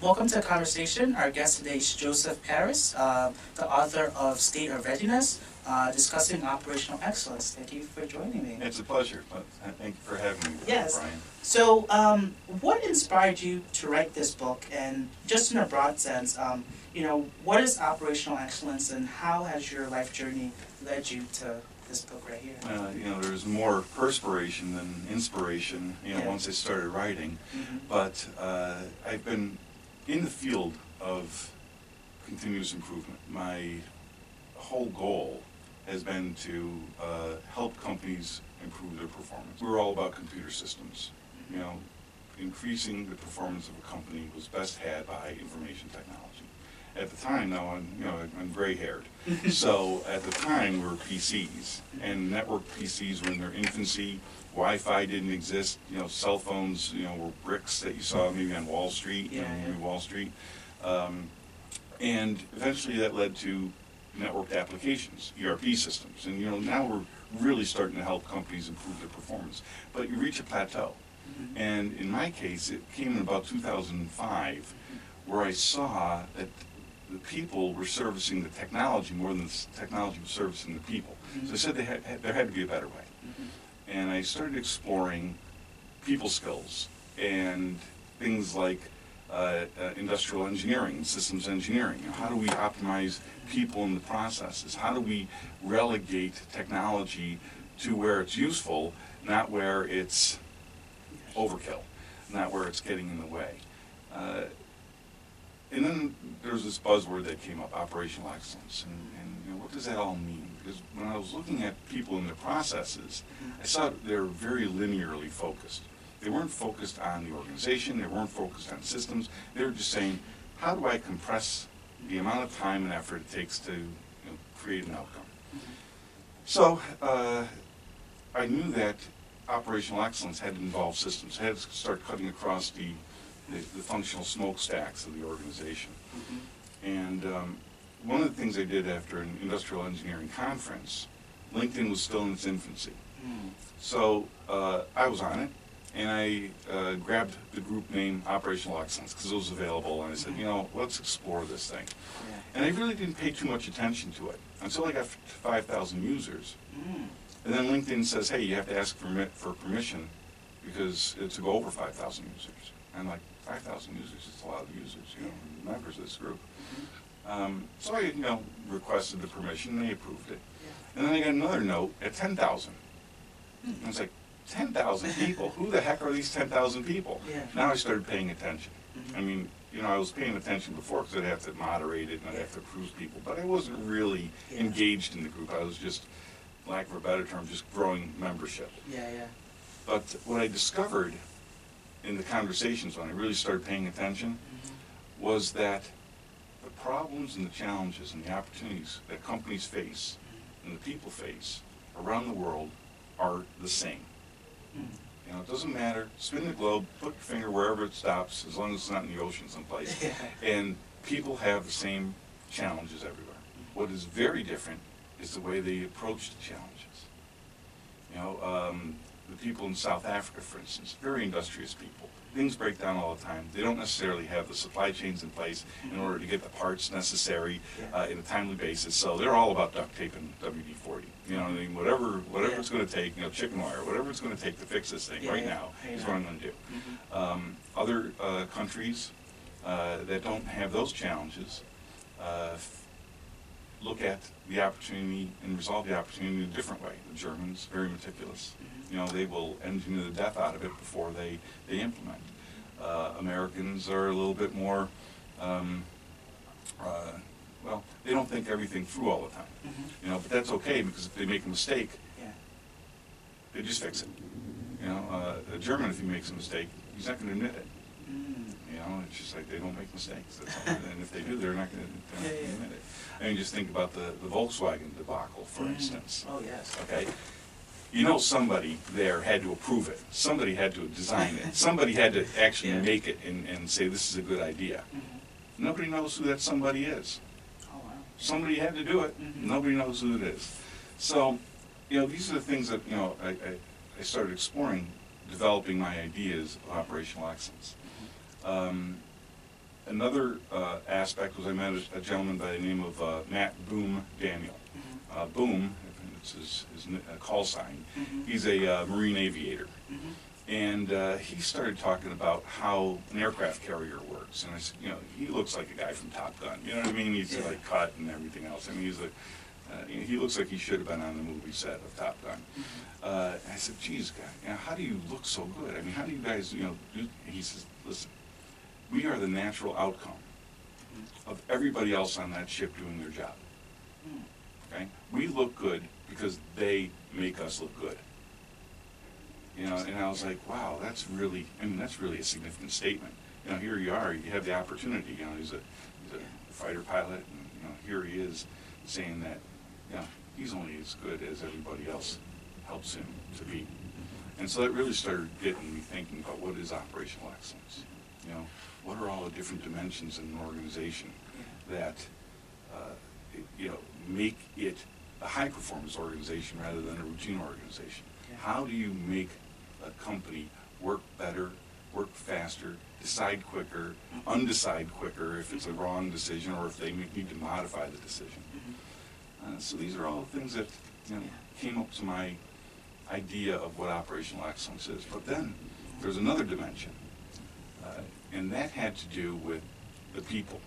Welcome to the conversation. Our guest today is Joseph Paris, uh, the author of State of Readiness, uh, discussing operational excellence. Thank you for joining me. It's a pleasure. Uh, Thank you for having me, Yes. Brian. So, um, what inspired you to write this book? And just in a broad sense, um, you know, what is operational excellence, and how has your life journey led you to this book right here? Uh, you know, there's more perspiration than inspiration, you know, Yeah. once I started writing. Mhm. But uh, I've been in the field of continuous improvement. My whole goal has been to uh, help companies improve their performance. We're all about computer systems. You know, increasing the performance of a company was best had by information technology. At the time, now I'm, you know, I'm gray-haired. So at the time, we were PCs, and network PCs were in their infancy. Wi-Fi didn't exist, you know, cell phones, you know, were bricks that you saw maybe on Wall Street, you know, Yeah, yeah. Wall Street. Um, And eventually that led to networked applications, ERP systems. And, you know, now we're really starting to help companies improve their performance. But you reach a plateau. Mhm. And in my case, it came in about 2005, where I saw that the people were servicing the technology more than the technology was servicing the people. So I said they had, had- there had to be a better way. And I started exploring people skills and things like uh, uh, industrial engineering, systems engineering. How do we optimize people in the processes? How do we relegate technology to where it's useful, not where it's overkill, not where it's getting in the way? Uh, and then there's this buzzword that came up, operational excellence, and, and you know, what does that all mean? Because when I was looking at people and their processes, I saw they were very linearly focused. They weren't focused on the organization, they weren't focused on systems, they were just saying, how do I compress the amount of time and effort it takes to you know, create an outcome? So, uh, I knew that operational excellence had to involve systems, had to start cutting across the, the, the functional smokestacks of the organization. Mhm. And um, one of the things I did after an industrial engineering conference, LinkedIn was still in its infancy. Mhm. So uh, I was on it, and I uh, grabbed the group name Operational Excellence because it was available, and I said, you know, let's explore this thing. Yeah. And I really didn't pay too much attention to it until I got 5,000 users. Mm. And then LinkedIn says, hey, you have to ask for, for permission because uh, to go over 5,000 users. And I'm like, 5,000 users, it's a lot of users, you know, members of this group. Mhm. Um, so I, you know, requested the permission, and they approved it. And then I got another note at 10,000. And I was like, 10,000 people? Who the heck are these 10,000 people? Yeah. Now I started paying attention. Mhm. I mean, you know, I was paying attention before because I'd have to moderate it and I'd have to approve people, but I wasn't really Yeah. engaged in the group. I was just, lack of a better term, just growing membership. Yeah, yeah. But what I discovered in the conversations when I really started paying attention Mhm. was that problems and the challenges and the opportunities that companies face and the people face around the world are the same. You know, it doesn't matter, spin the globe, put your finger wherever it stops, as long as it's not in the ocean someplace. Yeah. And people have the same challenges everywhere. What is very different is the way they approach the challenges. You know, um, the people in South Africa, for instance, very industrious people. Things break down all the time. They don't necessarily have the supply chains in place in order to get the parts necessary uh, in a timely basis. So they're all about duct tape and WD-40. You know, I mean, whatever whatever Yeah. it's going to take, you know, chicken wire, whatever it's going to take to fix this thing Yeah, right yeah. now is what I'm going to do. Mhm. Um, other uh, countries uh, that don't have those challenges uh, look at the opportunity and resolve the opportunity in a different way. The Germans, very meticulous. You know, they will engineer the death out of it before they, they implement. Uh, Americans are a little bit more, um, uh, well, they don't think everything through all the time. Mhm. You know, but that's okay because if they make a mistake, Yeah. they just fix it. You know, uh, a German, if he makes a mistake, he's not going to admit it. Mm. Know, it's just like they don't make mistakes. And if they do, they're not going to Yeah, yeah. admit it. I mean, just think about the, the Volkswagen debacle, for Mm. instance. Oh, yes. Okay, you know somebody there had to approve it. Somebody had to design it. Somebody had to actually Yeah. make it and, and say this is a good idea. Mhm. Nobody knows who that somebody is. Oh, wow. Somebody had to do it. Mhm. Nobody knows who it is. So, you know, these are the things that you know I, I, I started exploring, developing my ideas of operational excellence. Um, another uh, aspect was I met a- a gentleman by the name of uh, Matt Boom Daniel. Mhm. Uh, Boom, it's his, his uh, call sign, Mhm. he's a uh, marine aviator. Mhm. And uh, he started talking about how an aircraft carrier works. And I said, you know, he looks like a guy from Top Gun. You know what I mean? He's Yeah. like cut and everything else. I mean, he's a, uh, he looks like he should have been on the movie set of Top Gun. Uh, I said, geez, guy, you know, how do you look so good? I mean, how do you guys, you know, do? He says, listen, we are the natural outcome of everybody else on that ship doing their job. Okay? We look good because they make us look good. You know, and I was like, wow, that's really, I mean, that's really a significant statement. You know, here you are, you have the opportunity, you know, he's a, he's a fighter pilot, and, you know, here he is saying that, you know, he's only as good as everybody else helps him to be. And so that really started getting me thinking about what is operational excellence? You know, what are all the different dimensions in an organization that, uh, you know, make it a high-performance organization rather than a routine organization? How do you make a company work better, work faster, decide quicker, undecide quicker if it's a wrong decision or if they need to modify the decision? Mhm. Uh, So these are all the things that, you know, came up to my idea of what operational excellence is. But then, there's another dimension, uh, and that had to do with the people.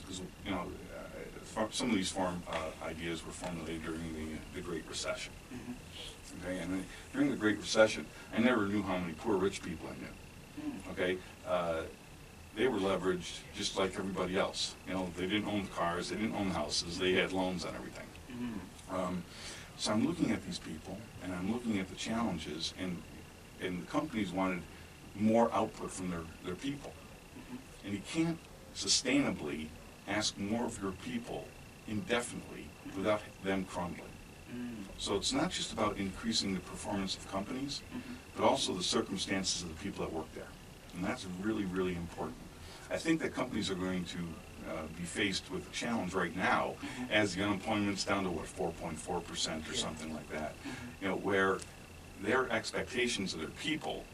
Because, you know, uh, some of these form, uh, ideas were formulated during the, the Great Recession. Mhm. Okay, and during the Great Recession, I never knew how many poor rich people I knew. Mhm. Okay, uh, they were leveraged just like everybody else. You know, they didn't own the cars, they didn't own the houses, they had loans on everything. Mhm. Um, so I'm looking at these people, and I'm looking at the challenges, and and the companies wanted more output from their their people, and you can't sustainably ask more of your people indefinitely without them crumbling. Mhm. So it's not just about increasing the performance of companies, Mhm. but also the circumstances of the people that work there. And that's really, really important. I think that companies are going to uh, be faced with a challenge right now Mhm. as the unemployment's down to, what, 4.4% or something like that. Mhm. You know, where their expectations of their people.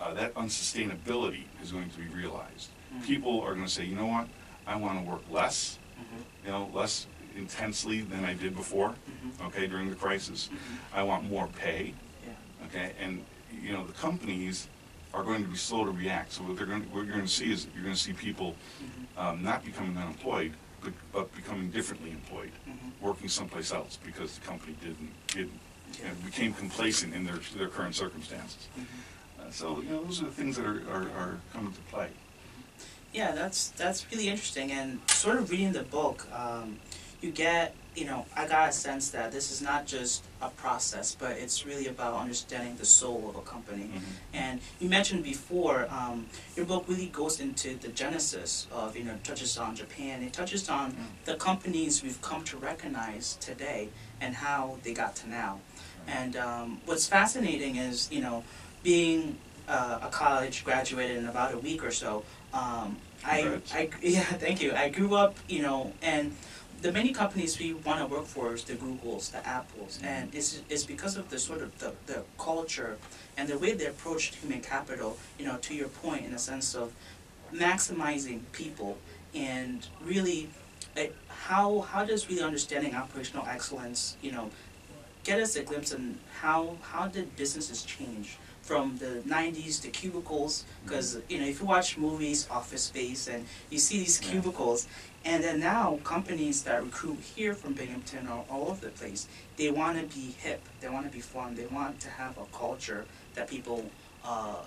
Uh, that unsustainability is going to be realized. Mhm. People are going to say, you know what, I want to work less, Mhm. you know, less intensely than I did before, Mhm. okay, during the crisis. Mhm. I want more pay. Yeah. Okay, and, you know, the companies are going to be slow to react, so what they're going, what you're going to see is, you're going to see people Mhm. um, not becoming unemployed, but, but becoming differently employed, Mhm. working someplace else because the company didn't, didn't, you know, became complacent in their, their current circumstances. So, you know, those are the things that are, are, are coming to play. Yeah, that's that's really interesting. And sort of reading the book, um, you get, you know, I got a sense that this is not just a process, but it's really about understanding the soul of a company. Mhm. And you mentioned before, um, your book really goes into the genesis of, you know, touches on Japan. It touches on the companies we've come to recognize today and how they got to now. And um, what's fascinating is, you know, being uh, a college graduate in about a week or so, um, I, I, yeah, thank you. I grew up, you know, and the many companies we want to work for is the Googles, the Apples, and it's, it's because of the sort of the, the culture and the way they approach human capital, you know, to your point, in a sense of maximizing people and really eh, how how does really understanding operational excellence, you know, get us a glimpse in how how did businesses change from the 90s to cubicles because you know if you watch movies office space and you see these Yeah. cubicles and then now companies that recruit here from binghamton or all over the place they want to be hip they want to be fun they want to have a culture that people uh,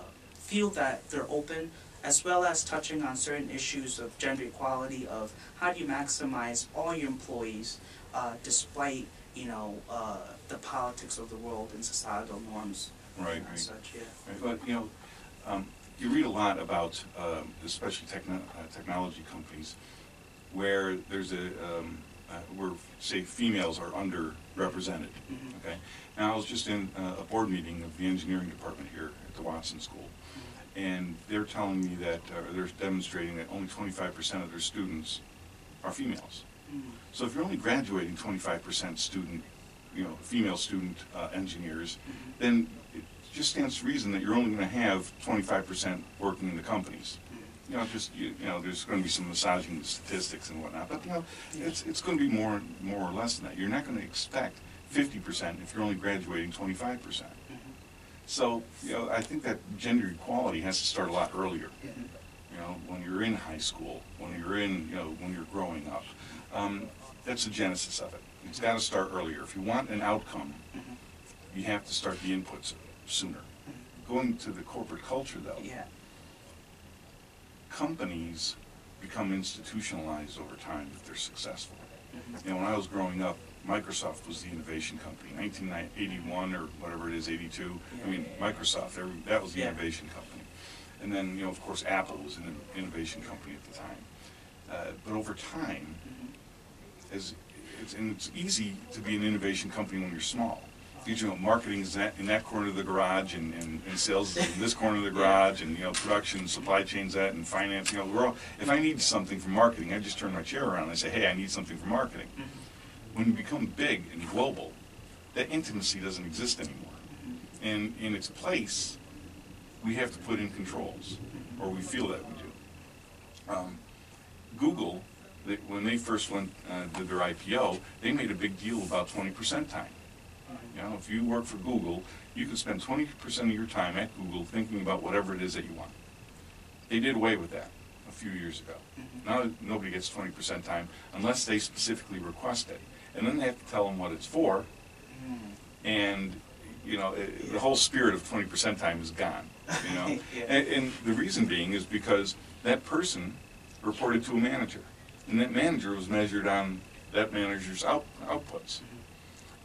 feel that they're open as well as touching on certain issues of gender equality of how do you maximize all your employees uh, despite you know uh, the politics of the world and societal norms Right, and right. such yeah Right, But, you know, um, you read a lot about, um, especially techno- uh, technology companies, where there's a, um, uh, where, say, females are underrepresented, Mhm. okay? And I was just in uh, a board meeting of the engineering department here at the Watson School, and they're telling me that, uh, they're demonstrating that only twenty-five percent of their students are females. Mhm. So if you're only graduating twenty-five percent student, you know, female student uh, engineers, then it just stands to reason that you're only going to have twenty-five percent working in the companies. you know, just, you, you know, there's gonna be some massaging statistics and whatnot, but, you know, it's, it's gonna be more, more or less than that. You're not gonna expect fifty percent if you're only graduating twenty-five percent. Mhm. So, you know, I think that gender equality has to start a lot earlier. You know, when you're in high school, when you're in, you know, when you're growing up. Um, that's the genesis of it. It's gotta start earlier. If you want an outcome, Mhm. you have to start the inputs sooner. Going to the corporate culture though, Yeah. companies become institutionalized over time if they're successful. You know, when I was growing up, Microsoft was the innovation company, nineteen eighty-one or whatever it is, eighty-two. I mean, Microsoft, were- that was the Yeah. innovation company. And then, you know, of course, Apple was an innovation company at the time. Uh, But over time, as, it's, and it's easy to be an innovation company when you're small. You know, marketing is that, in that corner of the garage, and, and, and sales is in this corner of the garage, and, you know, production, supply chain's that, and finance, you know, we're all, if I need something from marketing, I just turn my chair around and I say, hey, I need something from marketing. Mhm. When you become big and global, that intimacy doesn't exist anymore. And in its place, we have to put in controls, or we feel that we do. Um, Google, they, when they first went, uh, did their IPO, they made a big deal about twenty percent time. You know, if you work for Google, you can spend twenty percent of your time at Google thinking about whatever it is that you want. They did away with that a few years ago. Mhm. Now, nobody gets twenty percent time unless they specifically request it. And then they have to tell them what it's for, Mhm. and, you know, it- the whole spirit of twenty percent time is gone, you know? Yeah. And, and the reason being is because that person reported to a manager, and that manager was measured on that manager's out, outputs.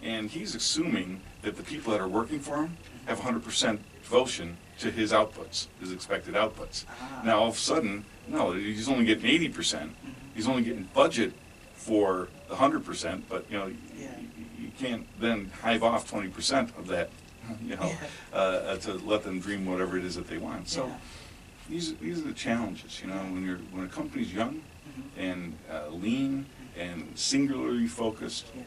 And he's assuming that the people that are working for him have hundred percent devotion to his outputs, his expected outputs. Ah. Now, all of a sudden, no, he's only getting eighty percent. Mhm. He's only getting budget for the hundred percent, but, you know, Yeah. you, you can't then hive off twenty percent of that, you know, Yeah. uh, to let them dream whatever it is that they want. So, Yeah. these, these are the challenges, you know, when you're, when a company's young. And uh, lean and singularly focused, Yeah.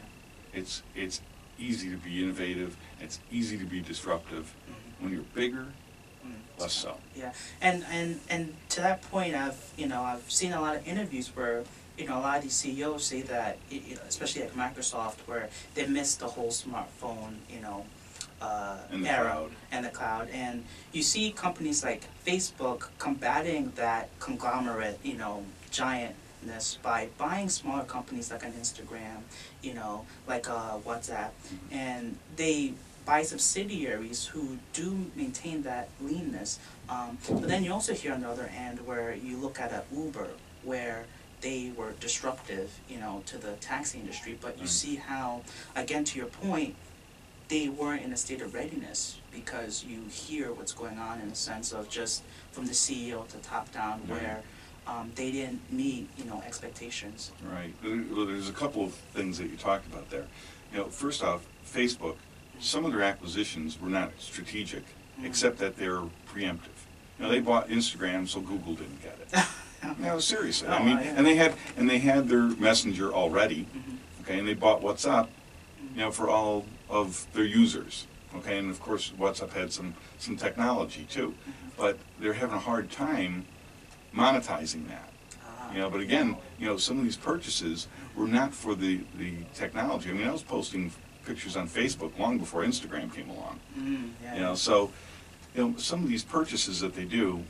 it's, it's easy to be innovative, it's easy to be disruptive. Mhm. When you're bigger, Mhm. less so. Yeah, and and and to that point, I've you know I've seen a lot of interviews where you know a lot of these CEOs say that, you know, especially at Microsoft, where they missed the whole smartphone, you know, uh, And the era cloud. and the cloud, and you see companies like Facebook combating that conglomerate, you know, giantness by buying smaller companies like an Instagram, you know, like uh, WhatsApp, Mm-hmm. and they buy subsidiaries who do maintain that leanness. Um, but then you also hear on the other end where you look at a Uber where they were disruptive, you know, to the taxi industry, but you Mm. see how, again, to your point, they weren't in a state of readiness because you hear what's going on in the sense of just from the CEO to top down Right. where um, they didn't meet, you know, expectations. Right. Well, there's a couple of things that you talked about there. You know, first off, Facebook, some of their acquisitions were not strategic, Mhm. except that they're preemptive. You know, they bought Instagram, so Google didn't get it. No, seriously. Oh, I mean, yeah. and they had, and they had their messenger already, Mhm. okay, and they bought WhatsApp, you know, for all of their users, okay, and of course, WhatsApp had some, some technology too, but they're having a hard time monetizing that. Ah, You know, but again, you know, some of these purchases were not for the, the technology. I mean, I was posting pictures on Facebook long before Instagram came along. mm, yeah, You know, so, you know, some of these purchases that they do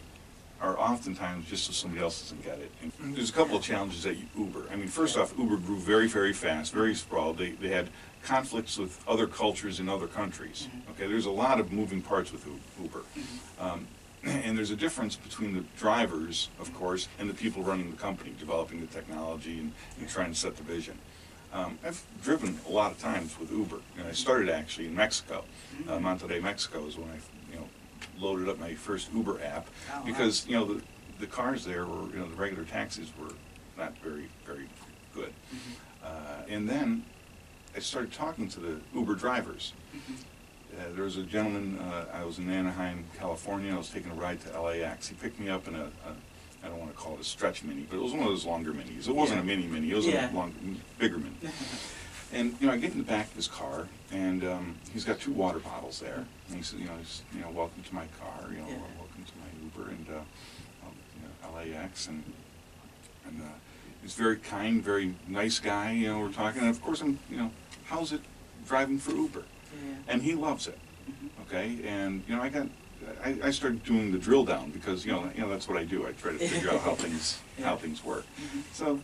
are oftentimes just so somebody else doesn't get it. And there's a couple of challenges at Uber. I mean, first off, Uber grew very, very fast, very sprawled. They, they had conflicts with other cultures in other countries. Mhm. Okay, there's a lot of moving parts with Uber. Mhm. Um, And there's a difference between the drivers, of course, and the people running the company, developing the technology and, and trying to set the vision. Um, I've driven a lot of times with Uber, and I started actually in Mexico. Uh, Mhm. Monterrey, Mexico is when I, you know, loaded up my first Uber app, Oh, wow. because, you know, the, the cars there were, you know, the regular taxis were not very, very good. Mhm. Uh, And then I started talking to the Uber drivers. Mhm. Uh, there was a gentleman, uh, I was in Anaheim, California, I was taking a ride to LAX. He picked me up in a, a I don't want to call it a stretch mini, but it was one of those longer minis. It wasn't a mini mini, it was Yeah. a long, bigger mini. And, you know, I get in the back of his car, and um, he's got two water bottles there. And he says, you know, he's, you know, welcome to my car, you know, Yeah. welcome to my Uber, and uh, you know, LAX, and and uh, he's very kind, very nice guy. You know, we're talking, and of course, I'm you know, how's it driving for Uber? And he loves it. Mhm. Okay, and you know, I got. I, I started doing the drill down because you know you know that's what I do. I try to figure out how things how things work. Mhm. So,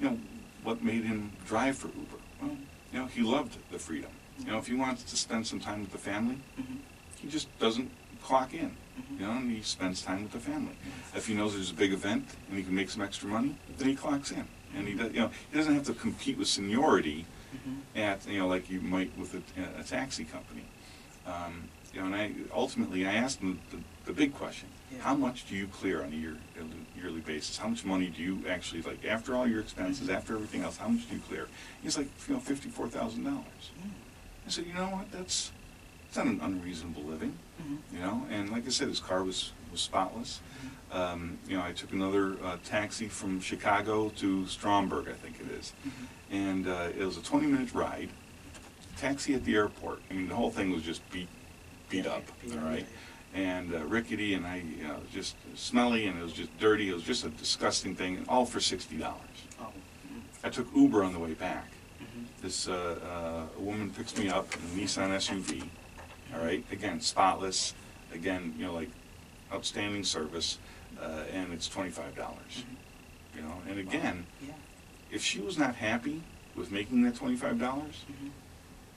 you know, what made him drive for Uber? Well, you know, he loved the freedom. You know, if he wants to spend some time with the family, Mhm. he just doesn't clock in. Mhm. You know, and he spends time with the family. If he knows there's a big event and he can make some extra money, then he clocks in. And he does, you know, he doesn't have to compete with seniority Mhm. at, you know, like you might with a, a taxi company. Um, you know, and I, ultimately, I asked him the, the big question. Yeah. How much do you clear on a year, yearly basis? How much money do you actually, like, after all your expenses, after everything else, how much do you clear? He's like, you know, fifty-four thousand dollars. Mm. I said, you know what, that's, it's not an unreasonable living, Mhm. you know? And like I said, his car was, was spotless. Um, you know, I took another uh, taxi from Chicago to Stromberg, I think it is. Mhm. And uh, it was a 20 minute ride, taxi at the airport. I mean, the whole thing was just beat, beat Yeah, up, beat all up, yeah. And uh, rickety, and I, you know, just smelly, and it was just dirty. It was just a disgusting thing, and all for $60. Oh. Mhm. I took Uber on the way back. Mhm. This uh, uh, woman picks me up in a Nissan SUV, all right? Again, spotless, again, you know, like outstanding service, uh, and it's $25, Mhm. you know? And again, Yeah. if she was not happy with making that twenty-five dollars, Mhm.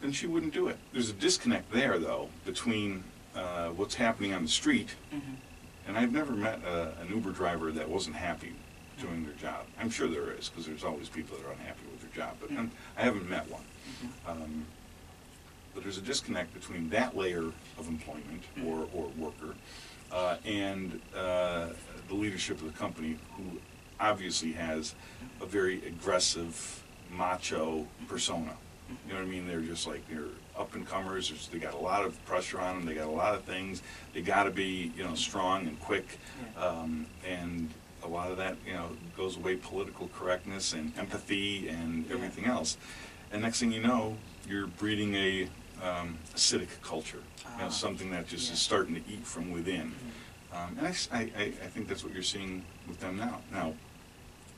then she wouldn't do it. There's a disconnect there, though, between uh, what's happening on the street, Mhm. and I've never met uh, an Uber driver that wasn't happy doing their job. I'm sure there is, because there's always people that are unhappy with their job, but I haven't met one. Mhm. Um, but there's a disconnect between that layer of employment or, or worker uh, and uh, the leadership of the company, who obviously has a very aggressive, macho persona. You know what I mean? They're just like they're up and comers. They got a lot of pressure on them. They got a lot of things. They got to be you know strong and quick, um, and a lot of that you know goes away political correctness and empathy and everything else. And next thing you know, you're breeding a um, acidic culture. You know, Ah, something that just yeah. is starting to eat from within. Mhm. Um, and I, I- I- think that's what you're seeing with them now. Now,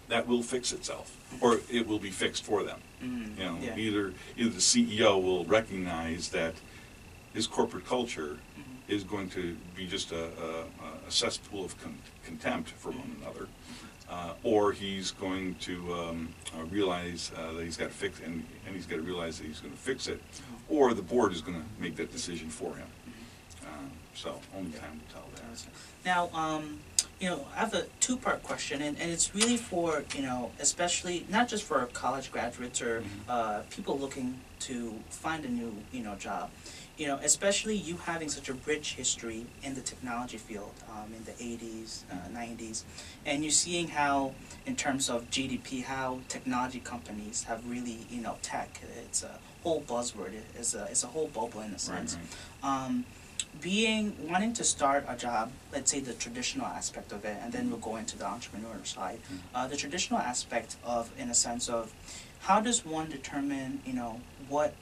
that will fix itself, or it will be fixed for them. Mhm. You know, Yeah. either either the CEO will recognize that his corporate culture Mhm. is going to be just a, a, a cesspool of con- contempt for one another, uh, or he's going to um, uh, realize uh, that he's got to fix, and, and he's got to realize that he's going to fix it, or the board is going to make that decision for him. Um, so only time will tell there. Now, um, you know, I have a two-part question, and, and it's really for, you know, especially, not just for college graduates or Mhm. uh, people looking to find a new, you know, job. You know, especially you having such a rich history in the technology field um, in the 80s, uh, 90s, and you're seeing how, in terms of GDP, how technology companies have really, you know, tech, it's a whole buzzword, it's a, it's a whole bubble in a sense right. um, being wanting to start a job, let's say the traditional aspect of it, and then we'll go into the entrepreneur side. Mhm. Uh, the traditional aspect of, in a sense of, how does one determine, you know, what,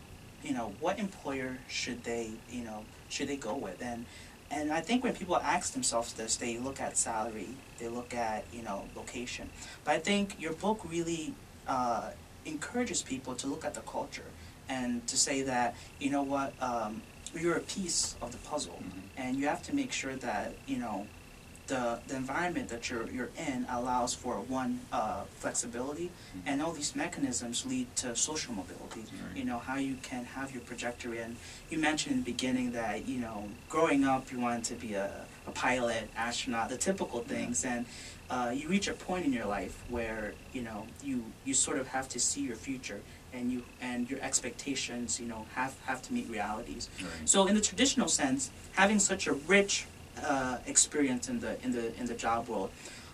you know, what employer should they, you know, should they go with? And and I think when people ask themselves this, they look at salary, they look at, you know, location. But I think your book really uh, encourages people to look at the culture and to say that, you know what, um, you're a piece of the puzzle Mhm. and you have to make sure that you know the the environment that you're you're in allows for one uh, flexibility Mhm. and all these mechanisms lead to social mobility Right. you know how you can have your trajectory and you mentioned in the beginning that you know growing up you wanted to be a, a pilot astronaut the typical things and uh, you reach a point in your life where you know you you sort of have to see your future and you and your expectations you know have have to meet realities Right. so in the traditional sense, having such a rich uh, experience in the in the in the job world,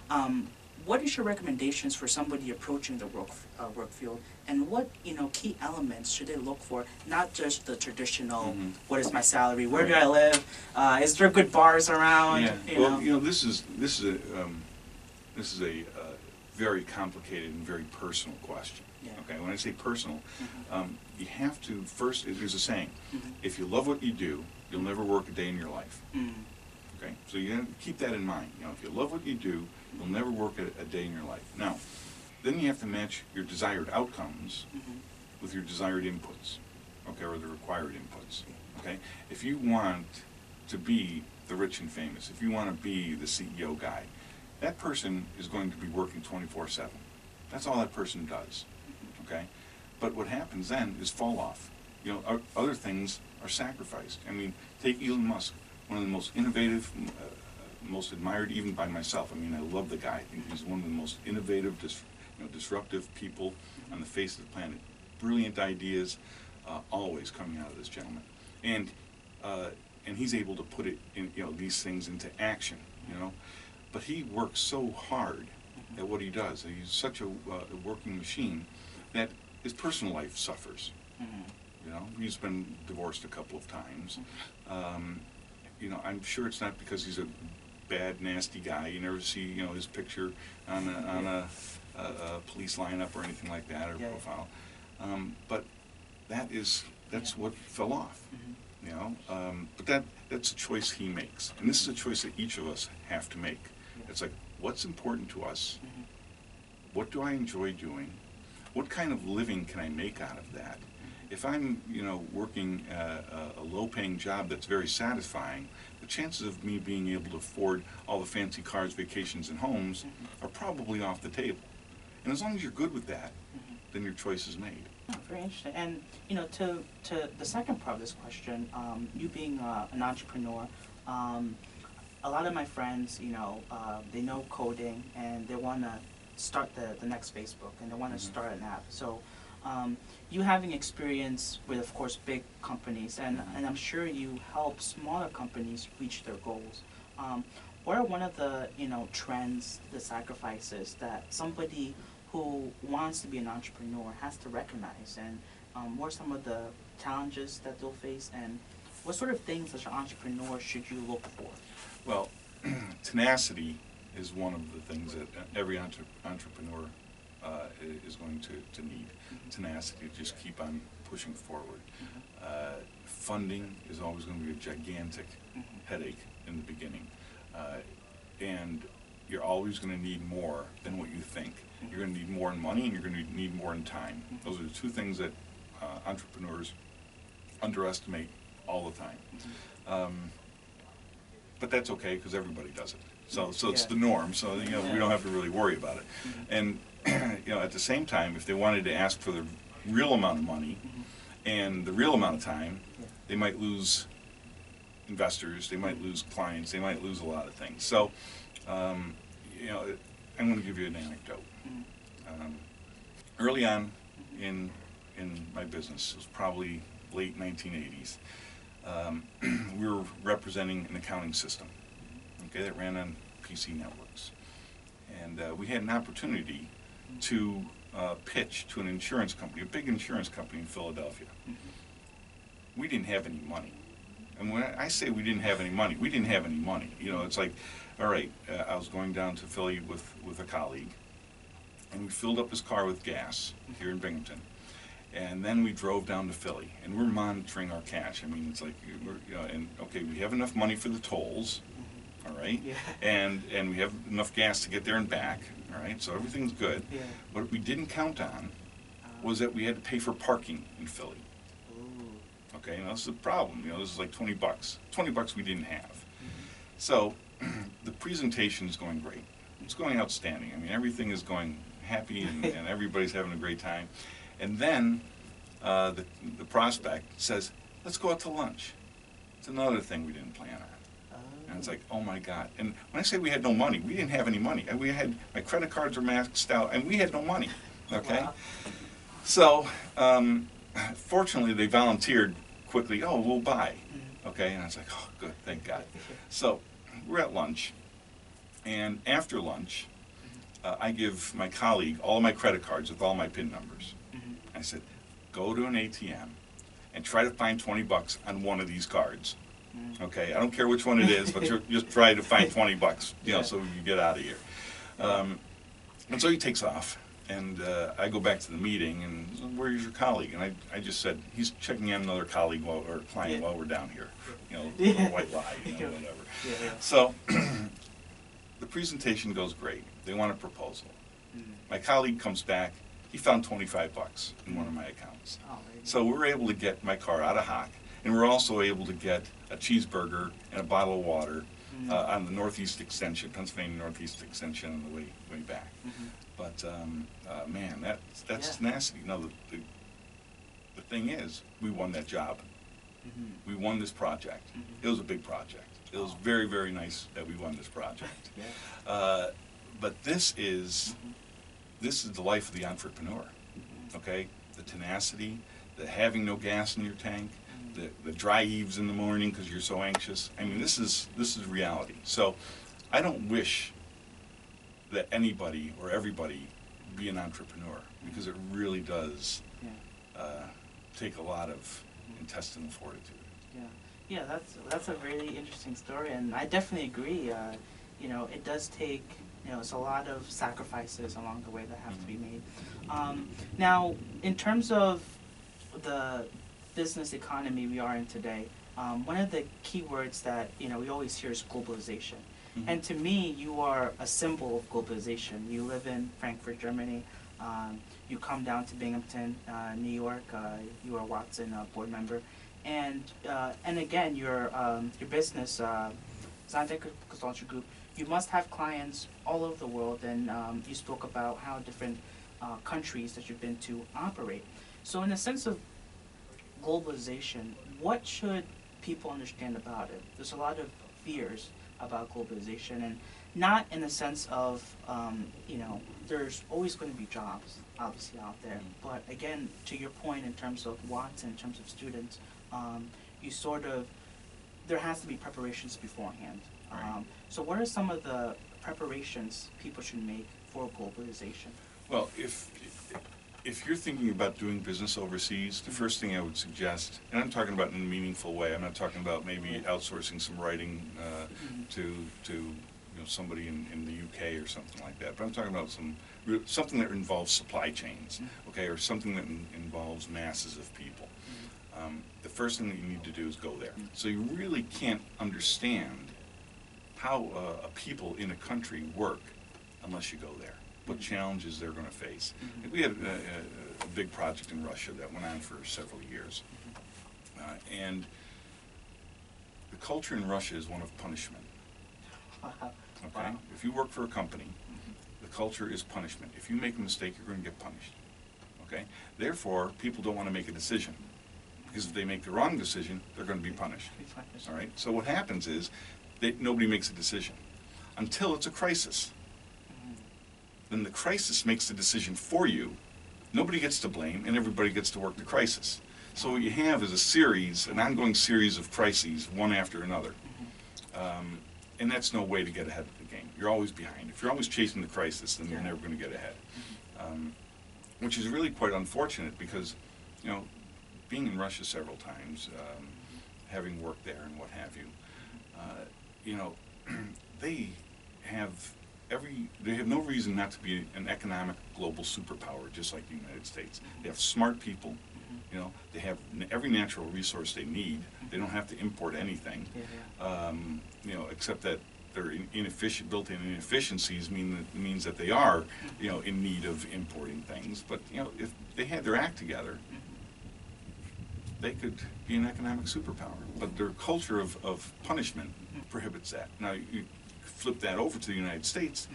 um, what is your recommendations for somebody approaching the work uh, work field, and what you know key elements should they look for? Not just the traditional, Mhm. what is my salary, where do I live, uh, is there good bars around, Yeah, you well, know? you know, this is, this is a, um, this is a, uh, very complicated and very personal question. Yeah. Okay, when I say personal, Mhm. um, you have to, first, there's a saying, Mhm. if you love what you do, you'll never work a day in your life. Okay, so you gotta keep that in mind. You know, if you love what you do, you'll never work a, a day in your life. Now, then you have to match your desired outcomes Mhm. with your desired inputs, okay, or the required inputs. Okay, if you want to be the rich and famous, if you want to be the CEO guy, that person is going to be working 24/7. That's all that person does. Okay, but what happens then is fall off. You know, other things are sacrificed. I mean, take Elon Musk, one of the most innovative, uh, most admired even by myself. I mean, I love the guy. I think he's one of the most innovative, dis- you know, disruptive people on the face of the planet. Brilliant ideas, uh, always coming out of this gentleman, and uh, and he's able to put it in, you know, these things into action. You know, but he works so hard at what he does. He's such a, uh, a working machine that his personal life suffers. Mhm. You know, he's been divorced a couple of times. Um, you know, I'm sure it's not because he's a bad, nasty guy. You never see, you know, his picture on a, on a, a, a police lineup or anything like that or Yeah, profile. Um, but that is, that's Yeah. what fell off. Mhm. You know, um, but that that's a choice he makes, and this is a choice that each of us have to make. Yeah. It's like, what's important to us? Mhm. what do I enjoy doing? What kind of living can I make out of that? If I'm, you know, working a, a low-paying job that's very satisfying, the chances of me being able to afford all the fancy cars, vacations, and homes Mhm. are probably off the table. And as long as you're good with that, Mhm. then your choice is made. Oh, very interesting. And you know, to to the second part of this question, um, you being uh, an entrepreneur, um, a lot of my friends, you know, uh, they know coding and they want to start the the next Facebook and they want to Mhm. start an app. So. Um, you having experience with, of course, big companies, and, and I'm sure you help smaller companies reach their goals. Um, what are one of the you know trends, the sacrifices that somebody who wants to be an entrepreneur has to recognize, and um, what are some of the challenges that they'll face, and what sort of things as an entrepreneur should you look for? Well, tenacity is one of the things that every entre- entrepreneur uh, is going to, to need. Tenacity to just keep on pushing forward. Uh, funding is always going to be a gigantic Mhm. headache in the beginning. Uh, and you're always going to need more than what you think. You're going to need more in money and you're going to need more in time. Those are the two things that uh, entrepreneurs underestimate all the time. Um, but that's okay because everybody does it. So, so it's Yeah. the norm. So you know we don't have to really worry about it. And you know at the same time, if they wanted to ask for the real amount of money and the real amount of time, they might lose investors, they might lose clients, they might lose a lot of things. So, um, you know, I'm going to give you an anecdote. Um, early on in in my business, it was probably late 1980s. Um, we were representing an accounting system, okay, that ran on PC networks, and uh, we had an opportunity to uh, pitch to an insurance company, a big insurance company in Philadelphia. Mhm. We didn't have any money. And when I say we didn't have any money, we didn't have any money. You know, it's like, all right, uh, I was going down to Philly with, with a colleague, and we filled up his car with gas here in Binghamton. And then we drove down to Philly, and we're monitoring our cash. I mean, it's like, we're, you know, and, okay, we have enough money for the tolls, all right? Yeah. And, and we have enough gas to get there and back, all right? So everything's good. Yeah. What we didn't count on Uh, was that we had to pay for parking in Philly. Ooh. Okay, now this is a problem. You know, this is like twenty bucks. Twenty bucks we didn't have. Mhm. So the presentation is going great. It's going outstanding. I mean, everything is going happy and, and everybody's having a great time. And then uh, the, the prospect says, let's go out to lunch. It's another thing we didn't plan on. And it's like, oh my God. And when I say we had no money, we didn't have any money. And We had, my credit cards were maxed out and we had no money. Okay? Wow. So, um, fortunately, they volunteered quickly, oh, we'll buy. Mhm. Okay, and I was like, oh, good, thank God. So, we're at lunch, and after lunch, uh, I give my colleague all my credit cards with all my PIN numbers. Mhm. I said, go to an ATM and try to find 20 bucks on one of these cards. Mhm. Okay, I don't care which one it is, but you're, just try to find 20 bucks, you know, so you get out of here. Um, and so he takes off, And uh, I go back to the meeting, and where's your colleague? And I, I just said, he's checking in another colleague while, or client while we're down here. You know, Yeah. white lie, you know, whatever. Yeah, yeah. So, the presentation goes great. They want a proposal. Mm. My colleague comes back, he found twenty-five bucks in one of my accounts. Oh. So we were able to get my car out of hock, and we're also able to get a cheeseburger and a bottle of water Mhm. uh, on the northeast extension, Pennsylvania northeast extension on the way, way back. Mhm. But, um, uh, man, that, that's Yeah. tenacity. Now, the, the, the thing is, we won that job. Mhm. We won this project. Mhm. It was a big project. It was Oh. very, very nice that we won this project. Yeah. Uh, but this is, Mhm. this is the life of the entrepreneur, Mhm. okay? The tenacity, the having no gas in your tank. The, the dry heaves in the morning because you're so anxious. I mean, this is, this is reality. So I don't wish that anybody or everybody be an entrepreneur because it really does Yeah. uh, take a lot of intestinal fortitude. Yeah, yeah, that's that's a really interesting story, and I definitely agree. Uh, you know, it does take you know it's a lot of sacrifices along the way that have to be made. Um, now, in terms of the business economy we are in today, um, one of the key words that you know we always hear is globalization. Mhm. And to me, you are a symbol of globalization. You live in Frankfurt, Germany. Um, you come down to Binghamton, uh, New York. Uh, you are Watson uh, board member, and uh, and again, your um, your business, uh, XONITEK Consulting Group. You must have clients all over the world, and um, you spoke about how different uh, countries that you've been to operate. So, in a sense of globalization, what should people understand about it? There's a lot of fears about globalization, and not in the sense of, um, you know, there's always going to be jobs, obviously, out there. But again, to your point in terms of wants and in terms of students, um, you sort of, there has to be preparations beforehand. Right. Um, so, what are some of the preparations people should make for globalization? Well, if, if you're thinking about doing business overseas, the first thing I would suggest, and I'm talking about in a meaningful way, I'm not talking about maybe outsourcing some writing uh, Mhm. to, to, you know, somebody in, in the UK or something like that, but I'm talking about some, something that involves supply chains, Mhm. okay, or something that in- involves masses of people. Um, The first thing that you need to do is go there. So you really can't understand how uh, a people in a country work unless you go there, what challenges they're gonna face. Mhm. We had a, a, a big project in Russia that went on for several years. Uh, and the culture in Russia is one of punishment, okay? If you work for a company, the culture is punishment. If you make a mistake, you're gonna get punished, okay? Therefore, people don't wanna make a decision, because if they make the wrong decision, they're gonna be punished. All right, so what happens is, that nobody makes a decision, until it's a crisis. Then the crisis makes the decision for you, nobody gets to blame, and everybody gets to work the crisis. So what you have is a series, an ongoing series of crises, one after another. Mhm. Um, and that's no way to get ahead of the game. You're always behind. If you're always chasing the crisis, then you're never gonna get ahead. Um, which is really quite unfortunate because, you know, being in Russia several times, um, having worked there and what have you, uh, you know, they have every, they have no reason not to be an economic global superpower, just like the United States. They have smart people, Mhm. you know, they have n- every natural resource they need. They don't have to import anything um, you know, except that their inefficient, built-in inefficiencies mean that, means that they are, you know, in need of importing things. But, you know, if they had their act together, they could be an economic superpower. But their culture of, of punishment prohibits that. Now, you flip that over to the United States,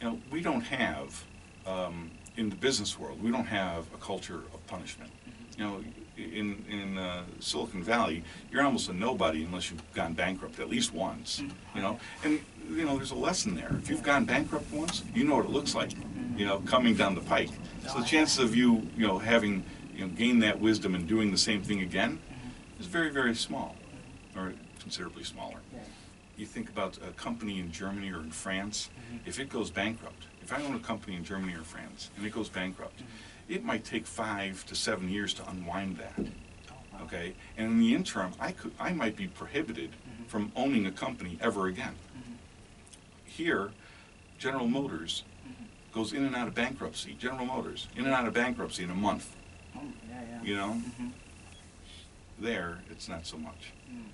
you know, we don't have, um, in the business world, we don't have a culture of punishment. You know, in, in uh, Silicon Valley, you're almost a nobody unless you've gone bankrupt at least once, you know? And, you know, there's a lesson there. If you've gone bankrupt once, you know what it looks like, you know, coming down the pike. So the chances of you, you know, having, you know, gained that wisdom and doing the same thing again is very, very small, or considerably smaller. You think about a company in Germany or in France, Mhm. if it goes bankrupt, if I own a company in Germany or France and it goes bankrupt, it might take five to seven years to unwind that, Oh, wow. okay? And in the interim, I could, I might be prohibited Mhm. from owning a company ever again. Mhm. Here, General Motors Mhm. goes in and out of bankruptcy. General Motors, in and out of bankruptcy in a month. Oh, yeah, yeah. You know, Mhm. there it's not so much. Mm.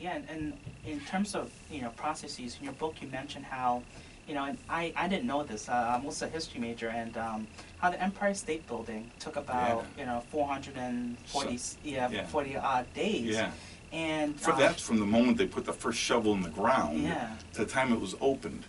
Yeah, and, and in terms of you know processes, in your book you mentioned how, you know, and I, I didn't know this. Uh, I'm also a history major, and um, how the Empire State Building took about you know 440 So- yeah, yeah. 40 odd days. Yeah. And For um, that's from the moment they put the first shovel in the ground Yeah. to the time it was opened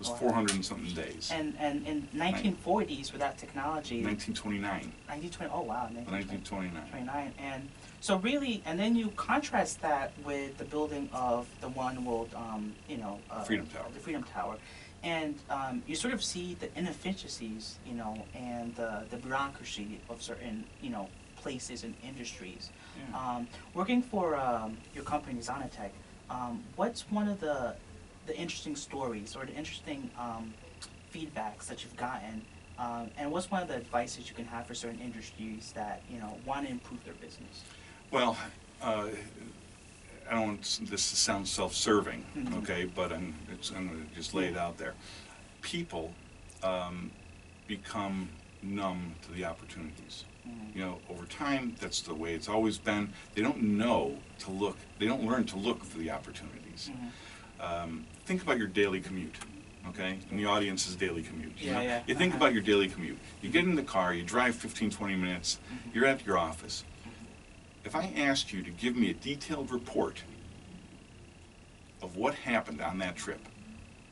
was Wow. 400 and something days. And and in 1940s without technology, 1929. 1920. Oh wow, 1929. 29. And so really, and then you contrast that with the building of the One World, um, you know, uh, Freedom Tower. the Freedom Tower, and um, you sort of see the inefficiencies, you know, and the the bureaucracy of certain, you know, places and industries. Yeah. Um, working for um, your company, XONITEK, um, what's one of the the interesting stories or the interesting um, feedbacks that you've gotten, um, and what's one of the advices you can have for certain industries that you know want to improve their business? Well, uh, I don't want this to sound self-serving, Mhm. okay, but I'm, it's, I'm gonna just lay it out there. People um, become numb to the opportunities. Mm. You know, over time, that's the way it's always been. They don't know to look, they don't learn to look for the opportunities. Mhm. Um, think about your daily commute, okay? And the audience's daily commute. you Yeah, know? yeah, You think uh-huh. about your daily commute. You get in the car, you drive 15, 20 minutes, Mhm. you're at your office. If I asked you to give me a detailed report of what happened on that trip,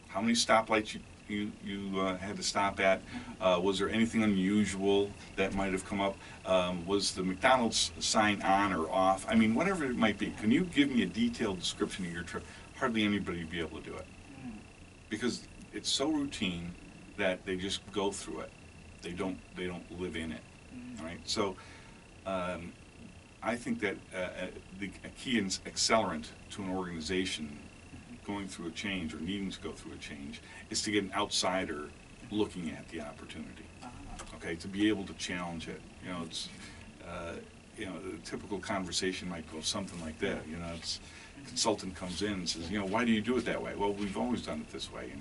how many stoplights you, you, you uh, had to stop at, uh, was there anything unusual that might have come up? Um, was the McDonald's sign on or off? I mean, whatever it might be, can you give me a detailed description of your trip? Hardly anybody would be able to do it because it's so routine that they just go through it. They don't, they don't live in it. Mm. All right, so um, I think that uh, uh, the a key accelerant to an organization going through a change or needing to go through a change is to get an outsider looking at the opportunity. Ah. Okay, to be able to challenge it. You know, it's uh, you know the typical conversation might go something like that. You know, it's consultant comes in and says, you know, why do you do it that way? Well, we've always done it this way. And,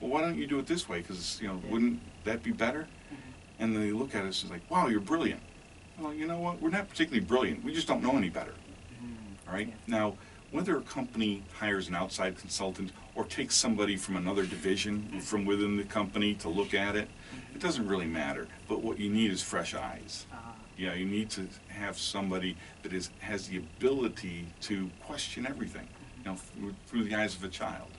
well, why don't you do it this way? Because you know, wouldn't that be better? Mhm. And then they look at us and like, wow, you're brilliant. Well, you know what? We're not particularly brilliant. We just don't know any better. Mm. All right. Now, whether a company hires an outside consultant or takes somebody from another division from within the company to look at it, it doesn't really matter. But what you need is fresh eyes. Ah. Yeah, you need to have somebody that is has the ability to question everything, you know, through the eyes of a child.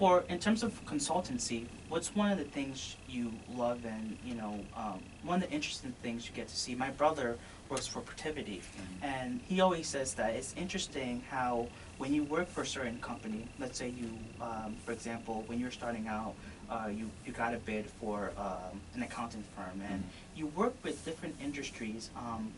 For in terms of consultancy, what's one of the things you love and you know um, one of the interesting things you get to see? My brother works for Protiviti, and he always says that it's interesting how when you work for a certain company, let's say you, um, for example, when you're starting out, uh, you you got a bid for um, an accounting firm, and Mhm. you work with different industries, um,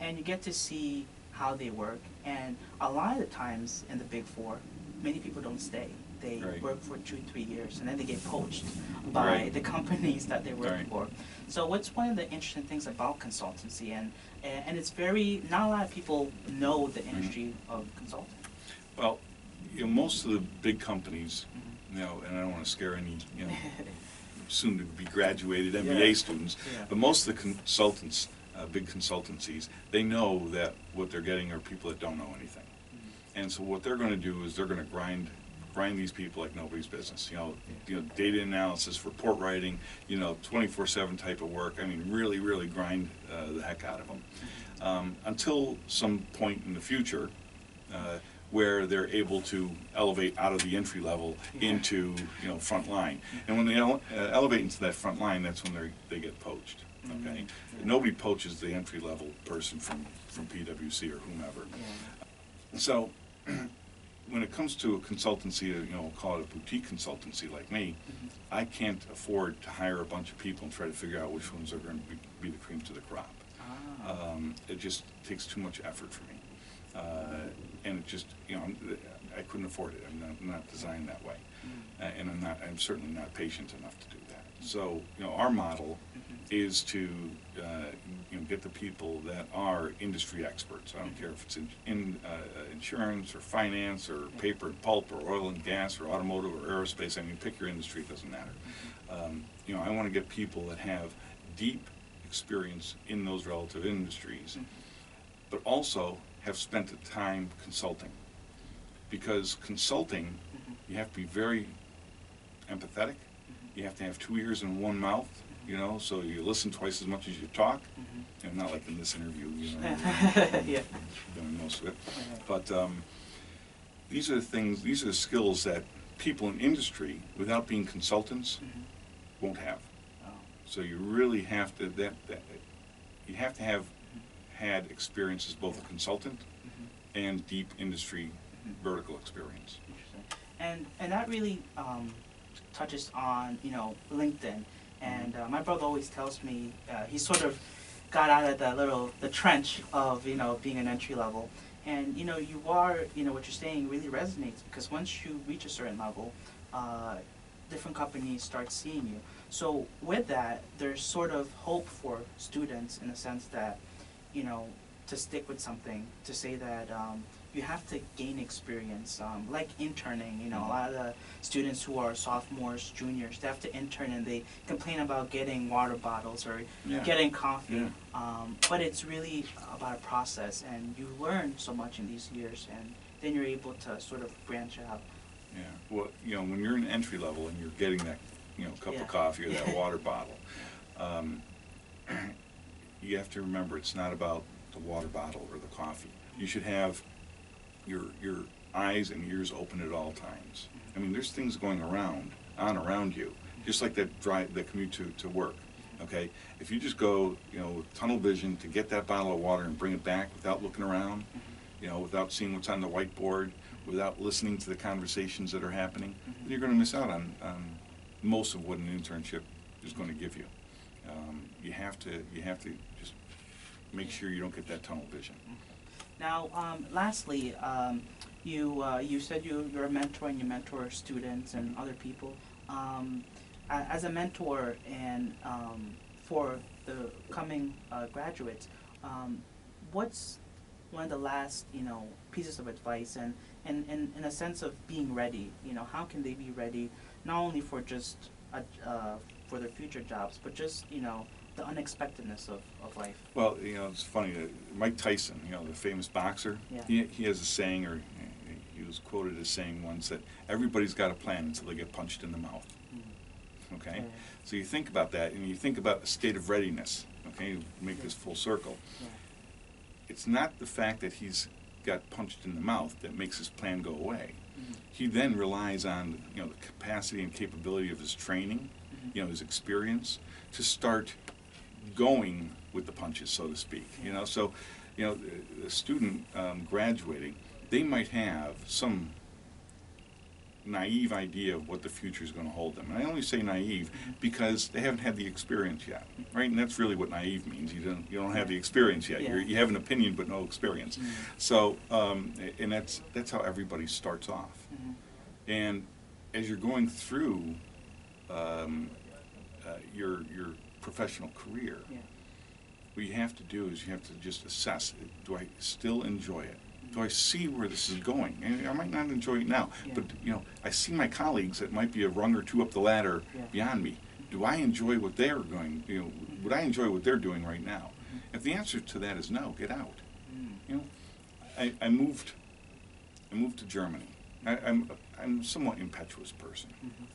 and you get to see how they work. And a lot of the times in the Big Four, many people don't stay. They Right. work for two, three years, and then they get poached by Right. the companies that they work Right. for. So what's one of the interesting things about consultancy, and and it's very not a lot of people know the Mm-hmm. industry of consulting. Well, you know, most of the big companies, Mhm. you know, and I don't want to scare any, you know, soon to be graduated Yeah. MBA students, Yeah. but most of the consultants, uh, big consultancies, they know that what they're getting are people that don't know anything. Mhm. And so what they're going to do is they're going to grind grind these people like nobody's business. You know, you know, data analysis, report writing, you know, 24/7 type of work. I mean, really, really grind uh, the heck out of them um, until some point in the future. Uh, where they're able to elevate out of the entry level into, you know, front line. And when they ele- uh, elevate into that front line, that's when they they get poached, okay? Mhm. Nobody poaches the entry level person from, from PwC or whomever. Yeah. So, when it comes to a consultancy, you know, call it a boutique consultancy like me, Mhm. I can't afford to hire a bunch of people and try to figure out which ones are going to be, be the cream to the crop. Ah. Um, it just takes too much effort for me. Uh, and it just, you know, I'm- couldn't afford it. I'm not, I'm not designed that way. Mm. Uh, And I'm not, I'm certainly not patient enough to do that. So, you know, our model. Is to, uh, you know, get the people that are industry experts. I don't care if it's in, in uh, insurance or finance or paper and pulp or oil and gas or automotive or aerospace. I mean, pick your industry, it doesn't matter. Um, you know, I want to get people that have deep experience in those relative industries, but also have spent the time consulting. Because consulting, you have to be very empathetic, you have to have two ears and one mouth, you know, so you listen twice as much as you talk. Mhm. And not like in this interview, you know. Yeah. Doing most of it. But um, these are the things, these are the skills that people in industry, without being consultants, Mhm. won't have. Oh. So you really have to, that, that, you have to have had experience as both a consultant Mhm. and deep industry Mhm. vertical experience. Interesting. And and that really um, touches on you know LinkedIn. And uh, my brother always tells me uh, he sort of got out of the little the trench of you know being an entry level. And you know you are you know what you're saying really resonates because once you reach a certain level, uh, different companies start seeing you. So with that, there's sort of hope for students in the sense that you know to stick with something to say that um, you have to gain experience um, like interning you know a lot of the students who are sophomores juniors they have to intern and they complain about getting water bottles or Yeah. getting coffee Yeah. um, but it's really about a process and you learn so much in these years and then you're able to sort of branch out Yeah, well, you know, when you're in entry level and you're getting that, you know, cup Yeah. of coffee or that water bottle, um, you have to remember it's not about the water bottle or the coffee. You should have your your eyes and ears open at all times. I mean, there's things going around on around you, just like that drive, that commute to, to work. Okay, if you just go, you know, with tunnel vision to get that bottle of water and bring it back without looking around, you know, without seeing what's on the whiteboard, without listening to the conversations that are happening, then you're going to miss out on, on most of what an internship is going to give you. Um, you have to you have to just make sure you don't get that tunnel vision. Now, um, lastly, um, you uh, you said you you're a mentor and you mentor students and other people. Um, as a mentor and um, for the coming uh, graduates, um, what's one of the last you know pieces of advice and and, and in a sense of being ready? You know, how can they be ready not only for just a, uh, for their future jobs, but just you know the unexpectedness of, of life. Well, you know, it's funny. Uh, Mike Tyson, you know, the famous boxer, Yeah. he, he has a saying, or uh, he was quoted as saying once that everybody's got a plan until they get punched in the mouth. Mm. Okay, Yeah. so you think about that, and you think about a state of readiness. Okay, You make this full circle. Yeah. It's not the fact that he's got punched in the mouth that makes his plan go away. Mhm. He then relies on you know the capacity and capability of his training, Mhm. you know his experience, to start going with the punches, so to speak. You know, so you know the, the student um, graduating, they might have some naive idea of what the future is going to hold them. And I only say naive because they haven't had the experience yet, right? And that's really what naive means. You don't you don't have the experience yet. Yeah. you have an opinion but no experience. Mhm. So, um, and that's that's how everybody starts off. Mhm. And as you're going through um, uh, your your professional career, Yeah. what you have to do is you have to just assess: Do I still enjoy it? Do I see where this is going? And I might not enjoy it now, Yeah. but you know, I see my colleagues that might be a rung or two up the ladder Yeah. beyond me. Do I enjoy what they're going? You know, would I enjoy what they're doing right now? If the answer to that is no, get out. Mm. You know, I, I moved. I moved to Germany. I, I'm I'm a somewhat impetuous person. Mhm.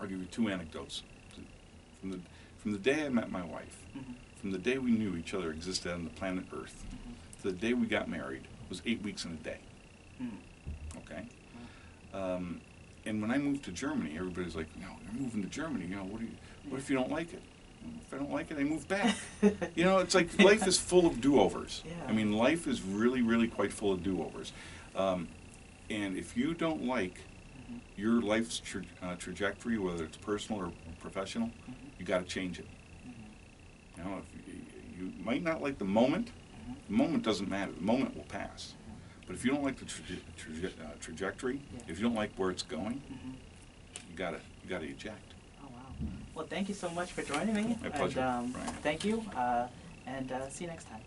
I'll give you two anecdotes. From the from the day I met my wife, Mhm. from the day we knew each other existed on the planet Earth, Mhm. to the day we got married was eight weeks and a day. Mm. Okay. Um, and when I moved to Germany, everybody's like, "No, you're moving to Germany. You know, what do you? What if you don't like it? If I don't like it, I move back." You know, it's like life is full of do-overs. Yeah. I mean, life is really, really quite full of do-overs. Um, and if you don't like Mhm. your life's tra- uh, trajectory, whether it's personal or professional, Mhm. You got to change it. You know, if you, you might not like the moment. The moment doesn't matter. The moment will pass. But if you don't like the traje- traje- uh, trajectory, Yeah. if you don't like where it's going, Mhm. you gotta you gotta eject. Oh wow. Well, thank you so much for joining me. My pleasure, And, um, Brian. thank you. Uh, and uh, see you next time.